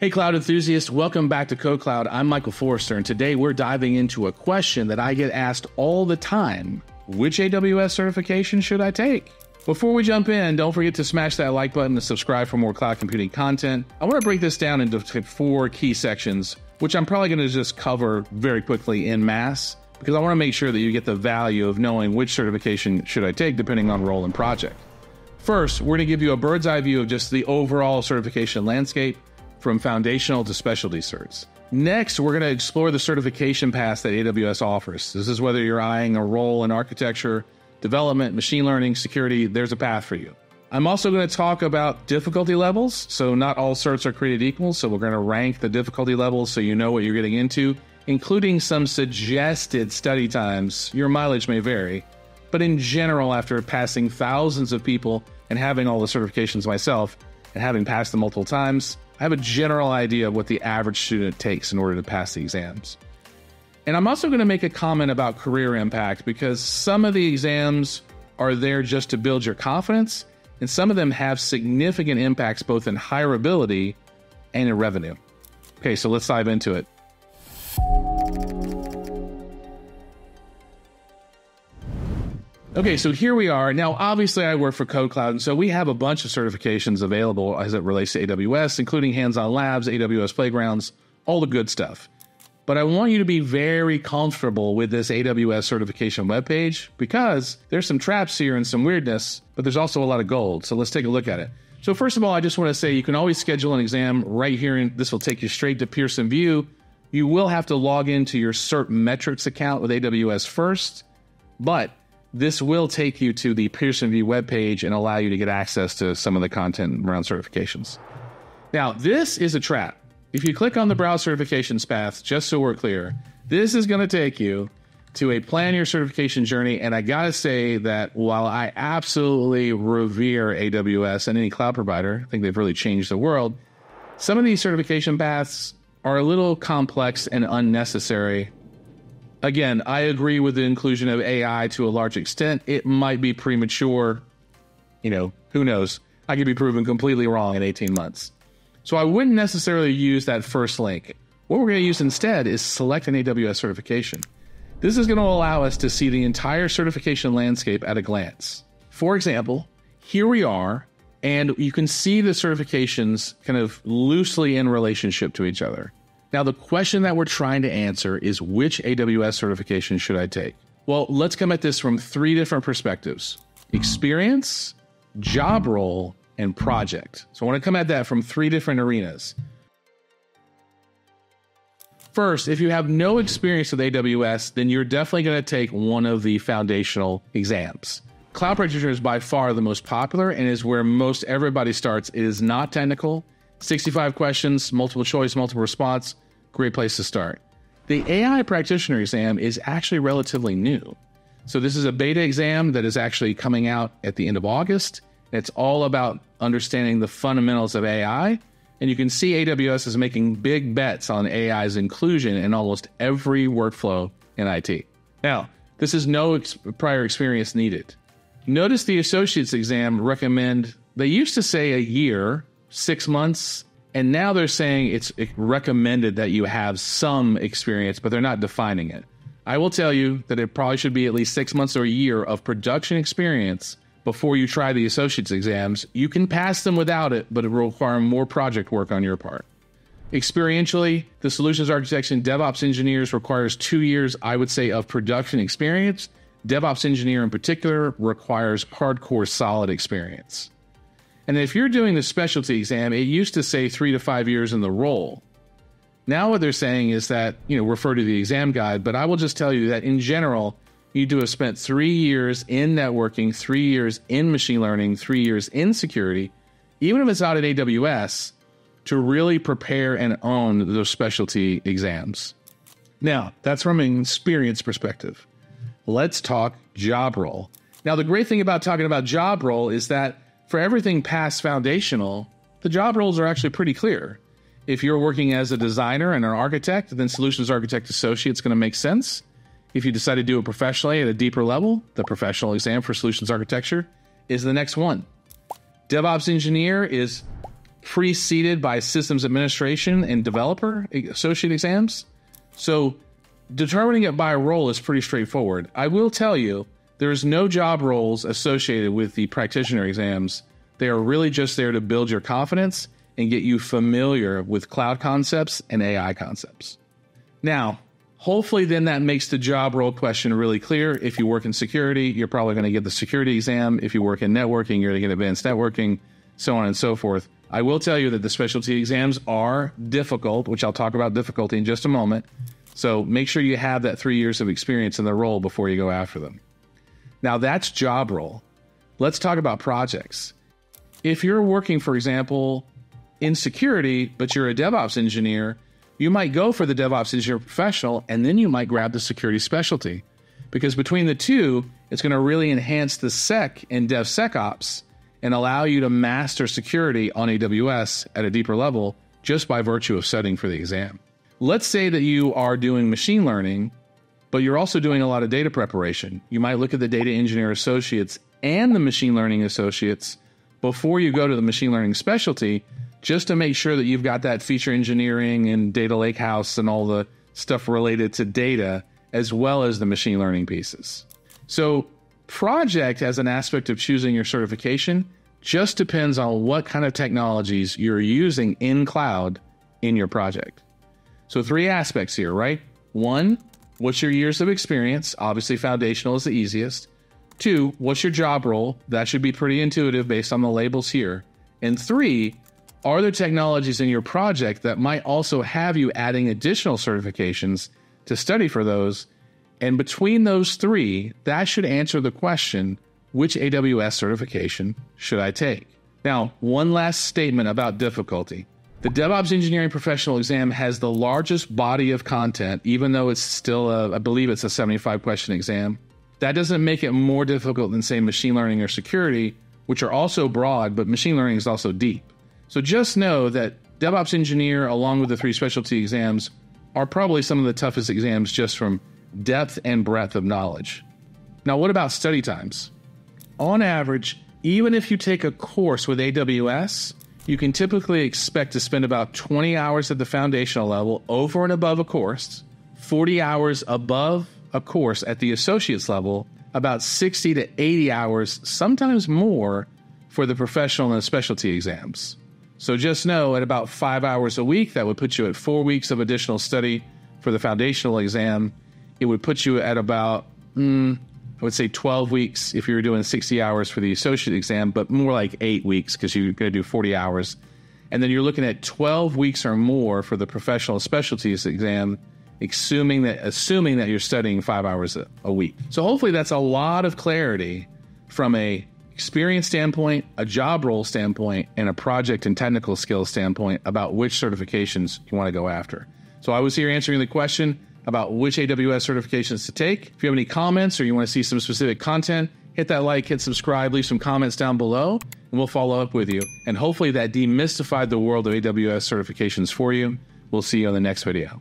Hey, cloud enthusiasts, welcome back to KodeKloud. I'm Michael Forrester, and today we're diving into a question that I get asked all the time Which AWS certification should I take? Before we jump in, don't forget to smash that like button and subscribe for more cloud computing content. I want to break this down into four key sections, which I'm probably going to just cover very quickly in mass because I want to make sure that you get the value of knowing which certification should I take depending on role and project. First, we're going to give you a bird's eye view of just the overall certification landscape from foundational to specialty certs. Next, we're going to explore the certification paths that AWS offers. This is whether you're eyeing a role in architecture, development, machine learning, security, there's a path for you. I'm also going to talk about difficulty levels. So, not all certs are created equal. So, we're going to rank the difficulty levels so you know what you're getting into, including some suggested study times. Your mileage may vary. But in general, after passing thousands of people and having all the certifications myself and having passed them multiple times, I have a general idea of what the average student takes in order to pass the exams. And I'm also going to make a comment about career impact because some of the exams are there just to build your confidence, and some of them have significant impacts both in hireability and in revenue. Okay, so let's dive into it. Okay, so here we are. Now, obviously, I work for KodeKloud, and so we have a bunch of certifications available as it relates to AWS, including hands on labs, AWS playgrounds, all the good stuff. But I want you to be very comfortable with this AWS certification webpage because there's some traps here and some weirdness, but there's also a lot of gold. So let's take a look at it. So, first of all, I just want to say you can always schedule an exam right here, and this will take you straight to Pearson VUE. You will have to log into your CertMetrics account with AWS first, but this will take you to the Pearson VUE webpage and allow you to get access to some of the content around certifications. Now, this is a trap. If you click on the browse certifications path, just so we're clear, this is going to take you to a plan your certification journey. And I got to say that while I absolutely revere AWS and any cloud provider, I think they've really changed the world, some of these certification paths are a little complex and unnecessary again, I agree with the inclusion of AI to a large extent. It might be premature. You know, who knows? I could be proven completely wrong in 18 months. So I wouldn't necessarily use that first link. What we're going to use instead is select an AWS certification. This is going to allow us to see the entire certification landscape at a glance. For example, here we are, and you can see the certifications kind of loosely in relationship to each other. Now, the question that we're trying to answer is which AWS certification should I take? Well, let's come at this from three different perspectives experience, job role, and project. So I want to come at that from three different arenas. First, if you have no experience with AWS, then you're definitely going to take one of the foundational exams. Cloud Practitioner is by far the most popular and is where most everybody starts. It is not technical, 65 questions, multiple choice, multiple response. Great place to start. The AI practitioner exam is actually relatively new. So, this is a beta exam that is actually coming out at the end of August. It's all about understanding the fundamentals of AI. And you can see AWS is making big bets on AI's inclusion in almost every workflow in IT. Now, this is no ex- prior experience needed. Notice the associate's exam recommend, they used to say a year six months. And now they're saying it's recommended that you have some experience, but they're not defining it. I will tell you that it probably should be at least six months or a year of production experience before you try the associate's exams. You can pass them without it, but it will require more project work on your part. Experientially, the solutions architects and DevOps engineers requires two years, I would say, of production experience. DevOps engineer in particular requires hardcore solid experience. And if you're doing the specialty exam, it used to say three to five years in the role. Now what they're saying is that, you know, refer to the exam guide, but I will just tell you that in general, you do have spent three years in networking, three years in machine learning, three years in security, even if it's not at AWS, to really prepare and own those specialty exams. Now, that's from an experience perspective. Let's talk job role. Now, the great thing about talking about job role is that for everything past foundational, the job roles are actually pretty clear. If you're working as a designer and an architect, then solutions architect associate is going to make sense. If you decide to do it professionally at a deeper level, the professional exam for solutions architecture is the next one. DevOps engineer is preceded by systems administration and developer associate exams. So determining it by role is pretty straightforward. I will tell you, there's no job roles associated with the practitioner exams. They are really just there to build your confidence and get you familiar with cloud concepts and AI concepts. Now, hopefully, then that makes the job role question really clear. If you work in security, you're probably going to get the security exam. If you work in networking, you're going to get advanced networking, so on and so forth. I will tell you that the specialty exams are difficult, which I'll talk about difficulty in just a moment. So make sure you have that three years of experience in the role before you go after them. Now, that's job role. Let's talk about projects. If you're working, for example, in security, but you're a DevOps engineer, you might go for the DevOps engineer professional and then you might grab the security specialty. Because between the two, it's going to really enhance the sec and DevSecOps and allow you to master security on AWS at a deeper level just by virtue of studying for the exam. Let's say that you are doing machine learning, but you're also doing a lot of data preparation. You might look at the data engineer associates and the machine learning associates before you go to the machine learning specialty just to make sure that you've got that feature engineering and data lakehouse and all the stuff related to data as well as the machine learning pieces. So project as an aspect of choosing your certification just depends on what kind of technologies you're using in cloud in your project. So, three aspects here, right? One, what's your years of experience? Obviously, foundational is the easiest. Two, what's your job role? That should be pretty intuitive based on the labels here. And three, are there technologies in your project that might also have you adding additional certifications to study for those and between those three, that should answer the question which AWS certification should I take? Now, one last statement about difficulty. The DevOps Engineering Professional Exam has the largest body of content, even though it's still, a, I believe it's a 75 question exam. That doesn't make it more difficult than, say, machine learning or security, which are also broad, but machine learning is also deep. So just know that DevOps Engineer, along with the three specialty exams, are probably some of the toughest exams just from depth and breadth of knowledge. Now, what about study times? On average, even if you take a course with AWS, you can typically expect to spend about 20 hours at the foundational level over and above a course, 40 hours above a course at the associate's level, about 60 to 80 hours, sometimes more, for the professional and specialty exams. So just know at about five hours a week, that would put you at four weeks of additional study for the foundational exam it would put you at about, mm, I would say 12 weeks if you were doing 60 hours for the associate exam, but more like eight weeks because you're going to do 40 hours. And then you're looking at 12 weeks or more for the professional specialties exam, assuming that assuming that you're studying five hours a, a week. So hopefully that's a lot of clarity from a experience standpoint, a job role standpoint, and a project and technical skills standpoint about which certifications you want to go after. So I was here answering the question about which AWS certifications to take. If you have any comments or you want to see some specific content, hit that like, hit subscribe, leave some comments down below, and we'll follow up with you. And hopefully that demystified the world of AWS certifications for you. We'll see you on the next video.